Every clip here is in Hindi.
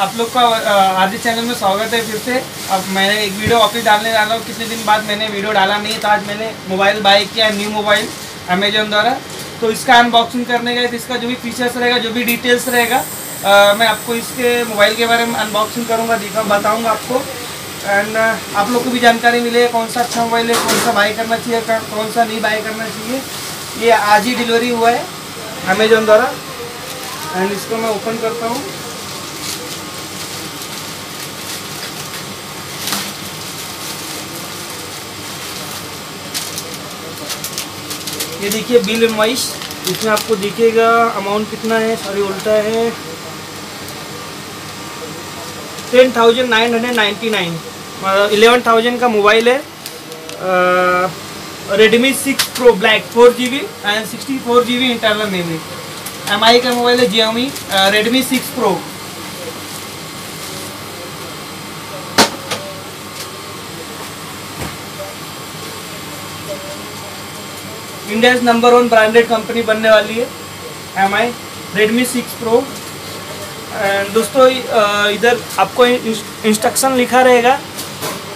आप लोग का आरजी चैनल में स्वागत है फिर से। अब मैंने एक वीडियो वापस डालने जा रहा हूँ। कितने दिन बाद मैंने वीडियो डाला नहीं तो आज मैंने मोबाइल बाय किया है न्यू मोबाइल अमेजोन द्वारा। तो इसका अनबॉक्सिंग करने का, इसका जो भी फीचर्स रहेगा, जो भी डिटेल्स रहेगा अ, मैं आपको इसके मोबाइल के बारे में अनबॉक्सिंग करूँगा दिखा बताऊँगा आपको। एंड आप लोग को भी जानकारी मिले कौन सा अच्छा मोबाइल है कौन सा बाय करना चाहिए कौन सा नहीं बाय करना चाहिए। ये आज ही डिलीवरी हुआ है अमेजोन द्वारा। एंड इसको मैं ओपन करता हूँ। ये देखिए बिल इनवाइस इसमें आपको दिखेगा अमाउंट कितना है सॉरी उल्टा है। Ten thousand nine hundred ninety nine. Eleven thousand का मोबाइल है। Redmi six pro black four G B and sixty four G B internal memory M I का मोबाइल है Xiaomi Redmi six pro India number one branded company बनने वाली है M I Redmi six pro and दोस्तों इधर आपको इंस्ट्रक्शन लिखा रहेगा।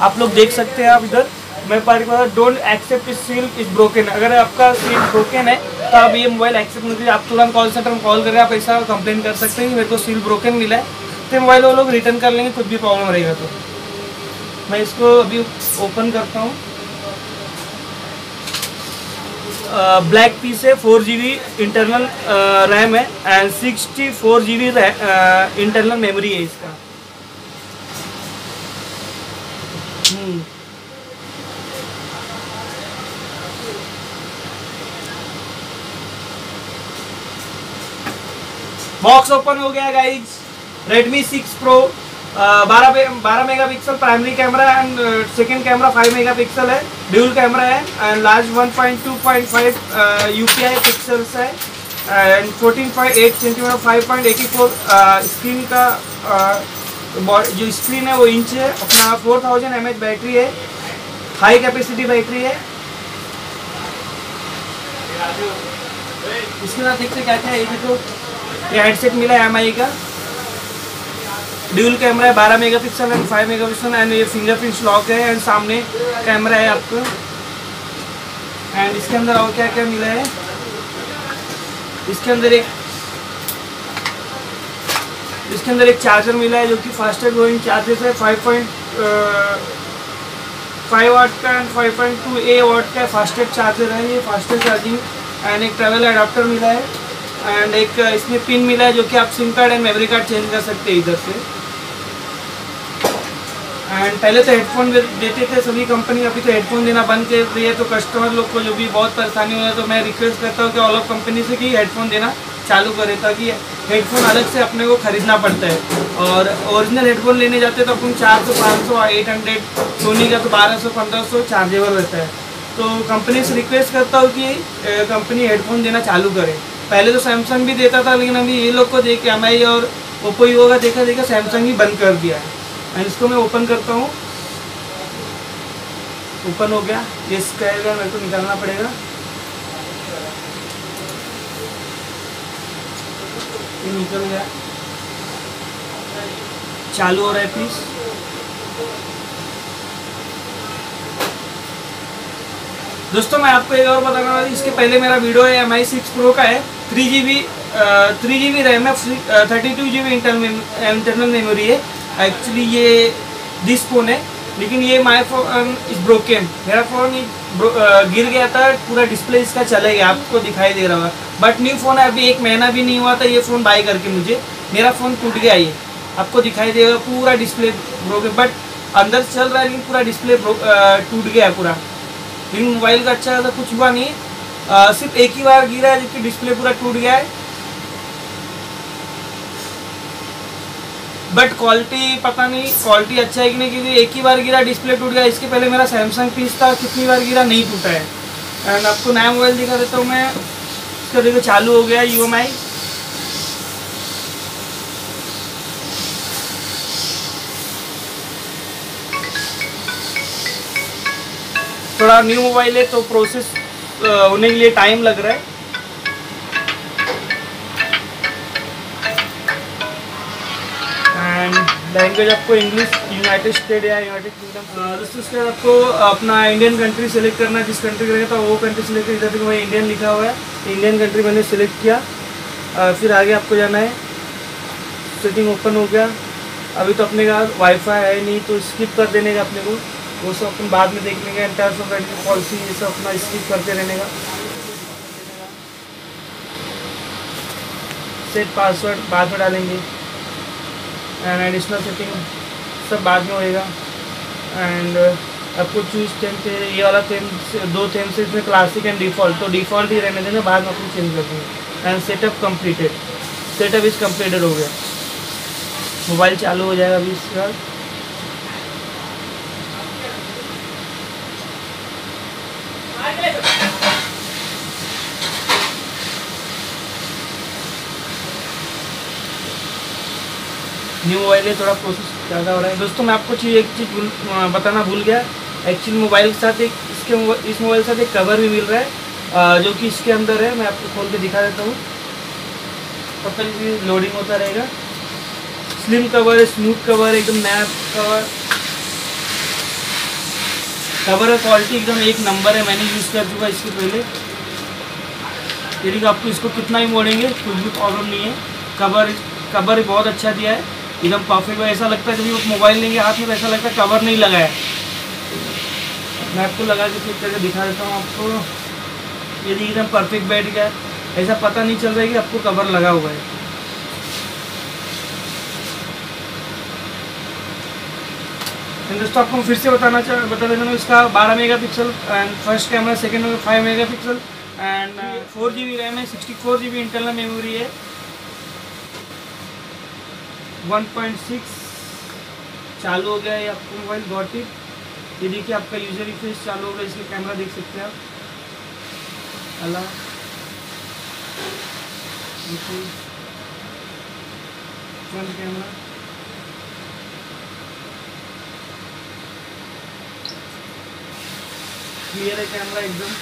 आप लोग देख सकते हैं आप इधर। मैं particular don't accept seal is broken अगर आपका सील ब्रोकन है तो आप ये मोबाइल एक्सेप्ट नहीं आप तुरंत कॉल सेंटर में कॉल करें आप ऐसा कंप्लेन कर सकते हैं कि मेरे को सील ब्रोकन मिला है। तो मोबाइल वो लोग रिटर्न कर लेंगे, कुछ भी प्रॉब्लम रहेगा तो। मैं इसको अभी ओपन करता हूँ। ब्लैक पीस है फोर जीबी इंटरनल रैम है and sixty four G B internal memory है इसका। हम्म। बॉक्स ओपन हो गया गाइज़ रेडमी सिक्स प्रो बारह बारह megapixel primary camera and second camera five megapixel है ड्यूल कैमरा है and large one point two point five U P I pixels है and fourteen point eight centimetre five point eighty four screen का uh, जो स्क्रीन है वो इंच है अपना four thousand M H battery है हाई कैपेसिटी बैटरी है। इसके साथ देखते क्या क्या है ये देखो ये हेडसेट मिला है एम आई का। ड्यूल कैमरा है, बारह megapixel and five megapixel and ये फिंगरप्रिंट लॉक है एंड सामने कैमरा है आपको। एंड इसके अंदर और क्या क्या मिला है? इसके अंदर एक इसके अंदर एक चार्जर मिला है जो कि फास्टेस्ट ग्रोइंग चार्जेस है फाइव पॉइंट फाइव वाट का and five point two A watt का फास्टेस्ट चार्जर है ये फास्टेस्ट चार्जिंग एंड एक ट्रैवल अडाप्टर मिला है। एंड एक, इसमें पिन मिला है जो कि आप SIM card and memory card change कर सकते हैं इधर से। एंड पहले तो हेडफोन देते थे सभी कंपनी अभी तो हेडफोन देना बंद कर रही है तो कस्टमर लोग को जो भी बहुत परेशानी हो रहा है तो मैं रिक्वेस्ट करता हूँ कि ऑल ऑफ़ कंपनी से कि हेडफोन देना चालू करें, ताकि हेडफोन अलग से अपने को खरीदना पड़ता है। और ओरिजिनल हेडफोन लेने जाते तो अपन चार सौ, पाँच सौ एट हंड्रेड सोनी का तो बारह सौ, पंद्रह सौ चार्जेबल रहता है। तो कंपनी से रिक्वेस्ट करता हूँ कि कंपनी हेडफोन देना चालू करे। पहले तो सैमसंग भी देता था, लेकिन अभी ये लोग को देख के एम और ओप्पो वीवो का देखा देखा सैमसंग ही बंद कर दिया है। एंड इसको मैं ओपन करता हूँ। ओपन हो गया। ये स्क्वायर मेरे को निकालना पड़ेगा। ये निकल गया चालू हो रहा है प्लीज़ दोस्तों, मैं आपको एक और बताना इसके पहले मेरा वीडियो है एम आई सिक्स प्रो का है। Three G B three G B RAM है thirty two G B internal memory है। एक्चुअली ये दिस फ़ोन है लेकिन ये माई फ़ोन इज़ ब्रोकन मेरा फ़ोन गिर गया था पूरा डिस्प्ले इसका चला गया आपको दिखाई दे रहा होगा। बट न्यू फ़ोन है अभी एक महीना भी नहीं हुआ था ये फ़ोन बाई करके मुझे। मेरा फ़ोन टूट गया ये आपको दिखाई देगा पूरा डिस्प्ले ब्रोकन बट अंदर चल रहा है लेकिन पूरा डिस्प्ले टूट गया पूरा। लेकिन मोबाइल का अच्छा कुछ हुआ नहीं। अ, सिर्फ़ एक ही बार गिरा है जबकि डिस्प्ले पूरा टूट गया है। बट क्वालिटी पता नहीं क्वालिटी अच्छा है कि नहीं, क्योंकि एक ही बार गिरा डिस्प्ले टूट गया, इसके पहले मेरा सैमसंग पीस था, कितनी बार गिरा, नहीं टूटा है। एंड आपको नया मोबाइल दिखा देता हूँ मैं। इसका देखो, चालू हो गया यूएमआई थोड़ा न्यू मोबाइल है तो प्रोसेस होने के लिए टाइम लग रहा है। लैंग्वेज आपको इंग्लिश यूनाइटेड स्टेट या यूनाइटेड किंगडम दोस्तों उसके बाद आपको अपना इंडियन कंट्री सेलेक्ट करना जिस कंट्री का था वो कंट्री सेलेक्ट इधर देखो मैं इंडियन लिखा हुआ है। इंडियन कंट्री मैंने सेलेक्ट किया। फिर आगे आपको जाना है। सेटिंग ओपन हो गया। अभी तो अपने का वाईफाई है नहीं तो स्किप कर देने का अपने को। वो सब अपन बाद में देख लेंगे एंटायर सोसाइटी पॉलिसी ये सब अपना स्किप करते रहने का। सेट पासवर्ड बाद में डालेंगे। एंड एडिशनल सेटिंग सब बाद में होएगा। एंड आपको चूज़ थीम से ये वाला थीम दो थेम से इसमें क्लासिक एंड डिफ़ॉल्ट तो डिफ़ॉल्ट ही रहने देना, बाद में आपको चेंज कर देंगे and setup completed setup is completed हो गया। मोबाइल चालू हो जाएगा अभी इसके। बाद न्यू मोबाइल है, थोड़ा प्रोसेस ज़्यादा हो रहा है। दोस्तों, मैं आपको चीज़, एक चीज़ बताना भूल गया। एक्चुअली मोबाइल के साथ एक, इसके इस मोबाइल के साथ एक कवर भी मिल रहा है जो कि इसके अंदर है। मैं आपको खोल के दिखा देता हूँ। तक भी लोडिंग होता रहेगा। स्लिम कवर स्मूथ कवर एकदम नया कवर कवर का क्वालिटी एकदम एक नंबर है, मैंने यूज़ कर चुका इसके पहले। यदि आपको इसको कितना ही मोड़ेंगे, कुछ भी प्रॉब्लम नहीं है। कवर कवर बहुत अच्छा दिया है। एकदम परफेक्ट ऐसा लगता है जब मोबाइल लेंगे हाथ में ऐसा लगता है कवर नहीं लगा है। मैं आपको लगा के चेक करके दिखा देता हूँ आपको। यदि एकदम परफेक्ट बैठ गया ऐसा पता नहीं चल रहा है कि आपको कवर लगा हुआ है। दोस्तों आपको फिर से बताना चाह बता देना इसका 12 megapixel and first camera second में 5 megapixel and four G B RAM है sixty four G B internal memory है। 1.6 चालू हो गया है आपको मोबाइल गॉट इट ये देखिए आपका यूज़र फेस चालू हो गया इसके कैमरा देख सकते हैं आप। अल्लाह। फ्रंट कैमरा क्लियर है कैमरा एकदम।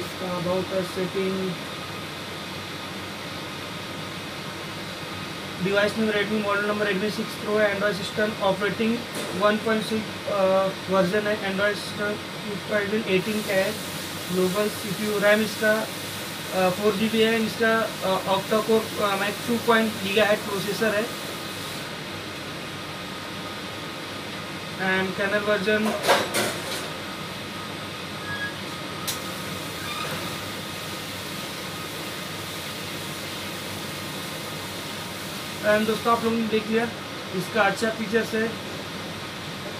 इसका अबाउट सेटिंग डिवाइस में Redmi model number Redmi six pro है एंड्रॉयड सिस्टम ऑपरेटिंग 1.6 वर्जन है एंड्रॉयड सिस्टम एटीन का है ग्लोबल सी रैम इसका फोर जी बी है, इसका octa core max two point giga head processor है एंड कैनल वर्जन एंड दोस्तों आप लोगों ने देख लिया इसका अच्छा फीचर्स है।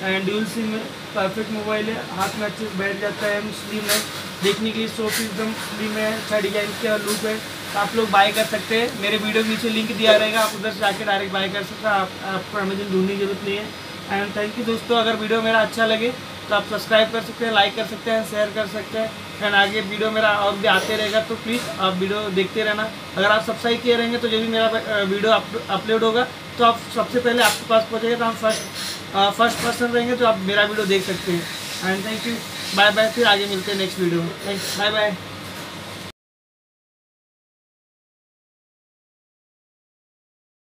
एंड ड्यूल सिम है परफेक्ट मोबाइल है हाथ में अच्छे से बैठ जाता है स्लिम है। देखने के लिए सोफ एकदम स्लिम है अच्छा डिज़ाइन का लुक है। तो आप लोग बाय कर सकते हैं। मेरे वीडियो के नीचे लिंक दिया रहेगा आप उधर से जाके डायरेक्ट बाय कर सकते हैं। आप, आपको अमेजन ढूँढने की ज़रूरत नहीं है। एंड थैंक यू दोस्तों अगर वीडियो मेरा अच्छा लगे तो आप सब्सक्राइब कर सकते हैं लाइक कर सकते हैं शेयर कर सकते हैं एंड आगे वीडियो मेरा और भी आते रहेगा तो प्लीज़ आप वीडियो देखते रहना। अगर आप सब्सक्राइब किए रहेंगे तो जब भी मेरा वीडियो अपलोड होगा तो आप सबसे पहले आपके पास पहुँचेगा तो हम फ़र्स्ट फ़र्स्ट पर्सन रहेंगे तो आप मेरा वीडियो देख सकते हैं। And thank you bye bye फिर आगे मिलते हैं नेक्स्ट वीडियो में। Thank bye bye